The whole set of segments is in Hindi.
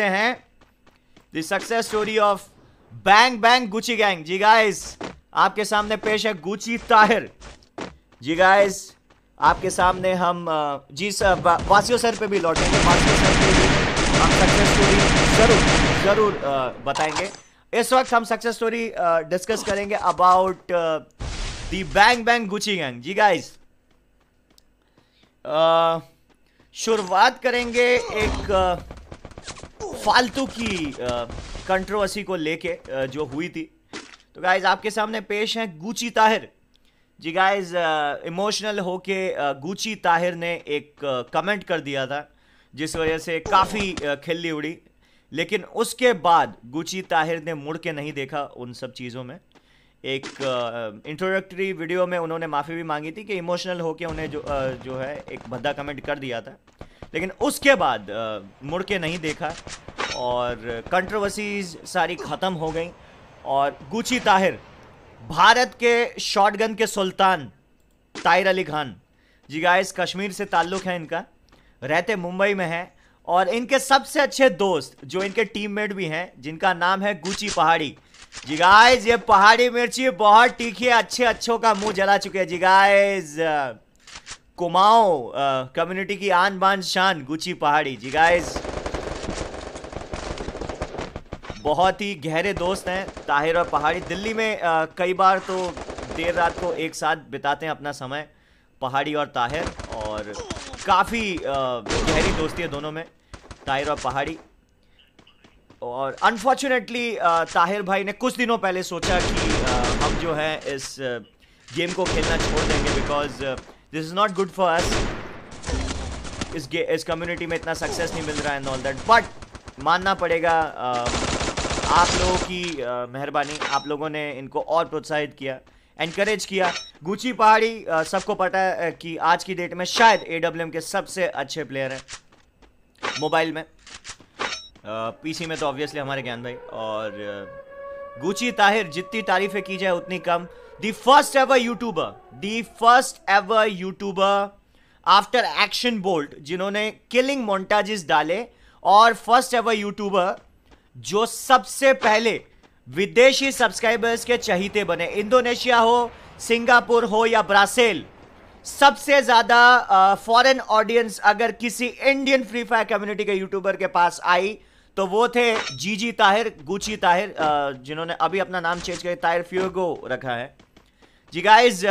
जानते हैं the success story of bang bang Gucci gang ji guys आपके सामने पेश है गुची ताहिर जी गाइस आपके सामने हम जी सर वासियो सर पे भी लौटेंगे, वासियो सर पे भी हम सक्सेस स्टोरी ज़रूर ज़रूर बताएँगे। इस वक्त हम सक्सेस स्टोरी डिस्कस करेंगे about the bang bang Gucci gang ji guys शुरुआत करेंगे एक फालतू की कंट्रोवर्सी को लेके जो हुई थी। तो गाइज़ आपके सामने पेश है गुची ताहिर जी गाइज़ इमोशनल होके गुची ताहिर ने एक कमेंट कर दिया था, जिस वजह से काफ़ी खिल्ली उड़ी। लेकिन उसके बाद गुची ताहिर ने मुड़ के नहीं देखा उन सब चीज़ों में। एक इंट्रोडक्टरी वीडियो में उन्होंने माफ़ी भी मांगी थी कि इमोशनल होके उन्हें जो जो है, एक भद्दा कमेंट कर दिया था। लेकिन उसके बाद मुड़ के नहीं देखा। और कंट्रोवर्सीज सारी ख़त्म हो गई। और गुची ताहिर भारत के शॉटगन के सुल्तान ताहिर अली खान। जी गाइस कश्मीर से ताल्लुक़ है इनका, रहते मुंबई में है। और इनके सबसे अच्छे दोस्त, जो इनके टीममेट भी हैं, जिनका नाम है गुची पहाड़ी। जी गाइस ये पहाड़ी मिर्ची बहुत तीखी है अच्छे अच्छों का मुँह जला चुके हैं। जी गाइस कुमाओ कम्युनिटी की आन बान शान गुची पहाड़ी। जी गाइस बहुत ही गहरे दोस्त हैं ताहिर और पहाड़ी। दिल्ली में आ, कई बार तो देर रात को एक साथ बिताते हैं अपना समय पहाड़ी और ताहिर और काफ़ी गहरी दोस्ती है दोनों में ताहिर और पहाड़ी। और अनफॉर्चुनेटली ताहिर भाई ने कुछ दिनों पहले सोचा कि आ, हम जो है इस गेम को खेलना छोड़ देंगे because this is not good for us इस इस कम्युनिटी में इतना सक्सेस नहीं मिल रहा है ऑल दैट बट मानना पड़ेगा आप लोगों की मेहरबानी। आप लोगों ने इनको और प्रोत्साहित किया एनकरेज किया। गुची पहाड़ी सबको पता है कि आज की डेट में शायद ए के सबसे अच्छे प्लेयर हैं। मोबाइल में। पीसी में तो ऑब्वियसली हमारे ज्ञान भाई। और गुची, ताहिर, जितनी तारीफें की जाए उतनी कम। The first ever YouTuber the first ever YouTuber after action bolt जिन्होंने किलिंग मोन्टाजेस डाले। और फ़र्स्ट एवर यूट्यूबर जो सबसे पहले विदेशी सब्सक्राइबर्स के चहीते बने। इंडोनेशिया हो, सिंगापुर हो या ब्राज़ील सबसे ज़्यादा फॉरेन ऑडियंस अगर किसी इंडियन फ्री फायर कम्युनिटी के यूट्यूबर के पास आई तो वो थे जीजी ताहिर गुची ताहिर जिन्होंने अभी अपना नाम चेंज कर ताहिर फ्यूगो रखा है। जी गाइस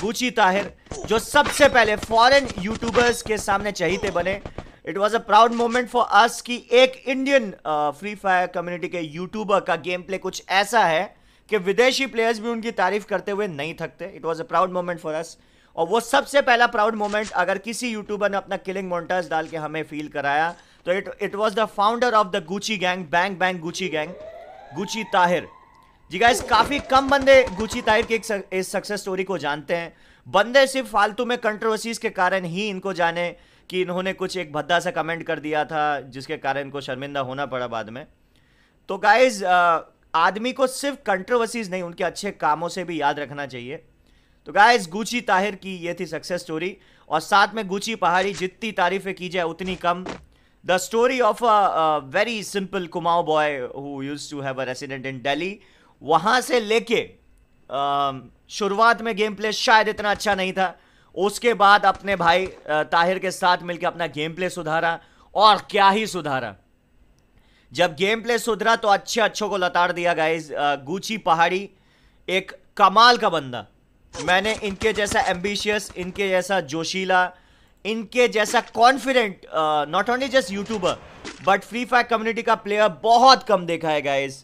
गुची ताहिर जो सबसे पहले फॉरेन यूट्यूबर्स के सामने चहीते बने it was a proud moment for us कि एक इंडियन फ्री फायर कम्युनिटी के यूट्यूबर का गेम प्ले कुछ ऐसा है कि विदेशी प्लेयर्स भी उनकी तारीफ़ करते हुए नहीं थकते। It was a proud moment for us और वो सबसे पहला प्राउड मोमेंट अगर किसी यूट्यूबर ने अपना किलिंग मोन्टाज डाल के हमें फील कराया तो it it was the founder of the Gucci gang bang bang Gucci gang Gucci Tahir ji guys काफ़ी कम बंदे गुची ताहिर की एक सक्सेस स्टोरी को जानते हैं। बंदे सिर्फ़ फालतू में कंट्रोवर्सीज के कारण ही इनको जाने कि इन्होंने कुछ एक भद्दा सा कमेंट कर दिया था जिसके कारण इनको शर्मिंदा होना पड़ा बाद में। तो गाइज़ आदमी को सिर्फ़ कंट्रोवर्सीज नहीं उनके अच्छे कामों से भी याद रखना चाहिए। तो गाइज़ गुची ताहिर की ये थी सक्सेस स्टोरी और साथ में गुची पहाड़ी जितनी तारीफें की जाए उतनी कम। The story of a very simple Kumaon boy who use to have a resident in Delhi वहाँ से लेके uh, शुरुआत में गेम प्ले शायद इतना अच्छा नहीं था। उसके बाद अपने भाई ताहिर के साथ मिलकर अपना गेम प्ले सुधारा और क्या ही सुधारा। जब गेम प्ले सुधरा तो अच्छे अच्छों को लताड़ दिया गाइज़ गुची पहाड़ी एक कमाल का बंदा। मैंने इनके जैसा एम्बिशियस इनके जैसा जोशीला, इनके जैसा confident not only just YouTuber but free fire community का प्लेयर बहुत कम देखा है गाइज़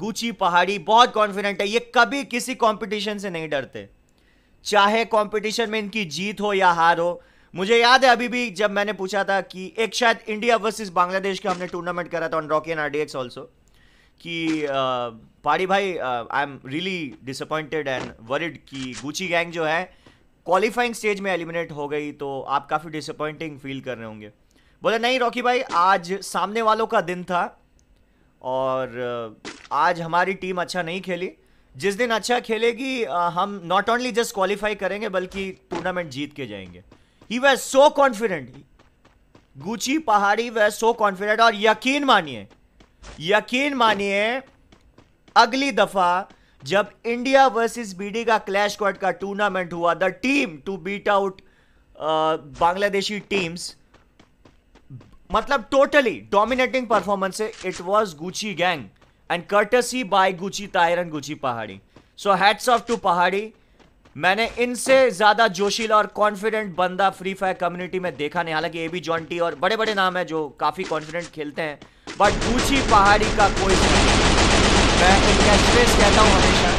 गुची पहाड़ी बहुत कॉन्फिडेंट है। ये कभी किसी कंपटीशन से नहीं डरते। चाहे कंपटीशन में इनकी जीत हो या हार हो, मुझे याद है अभी भी जब मैंने पूछा था कि एक शायद इंडिया वर्सेस बांग्लादेश का हमने टूर्नामेंट करा था on Rocky and RDX also कि पाड़ी भाई I am really disappointed and worried कि गुची गैंग जो है क्वालिफाइंग स्टेज में एलिमिनेट हो गई तो आप काफ़ी डिसअपॉइंटिंग फील कर रहे होंगे। बोले, नहीं रॉकी भाई, आज सामने वालों का दिन था और आज हमारी टीम अच्छा नहीं खेली जिस दिन अच्छा खेलेगी हम नॉट ओनली जस्ट क्वालिफाई करेंगे, बल्कि टूर्नामेंट जीत के जाएँगे। He was so confident Gucci Pahadi way so confident और यकीन मानिए यकीन मानिए, अगली दफ़ा जब इंडिया वर्सेस बीडी का क्लैश स्क्वाड का टूर्नामेंट हुआ the team to beat out Bangladeshi teams मतलब totally dominating performance it was Gucci gang and courtesy by Gucci Tahir and Gucci Pahadi. So hats of to पहाड़ी. मैंने इनसे ज़्यादा जोशीला और कॉन्फिडेंट बंदा फ्री फायर कम्युनिटी में देखा नहीं. हालाँकि ए बी जॉन्टी और बड़े बड़े नाम है जो काफ़ी कॉन्फिडेंट खेलते हैं. बट गुची पहाड़ी का कोई मैं एक कैचफ्रेज कहता हूँ हमेशा.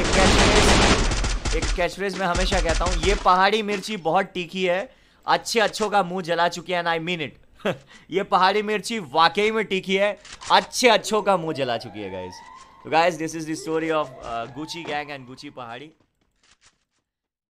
एक कैचफ्रेज एक कैचफ्रेज में हमेशा कहता हूँ. ये पहाड़ी मिर्ची बहुत तीखी है. अच्छे अच्छों का मुँह जला चुकी है एंड आई मीन इट ये पहाड़ी मिर्ची वाकई में टीखी है। अच्छे अच्छों का मुँह जला चुकी है गाइज़ तो guys this is the story of Gucci gang and Gucci Pahadi.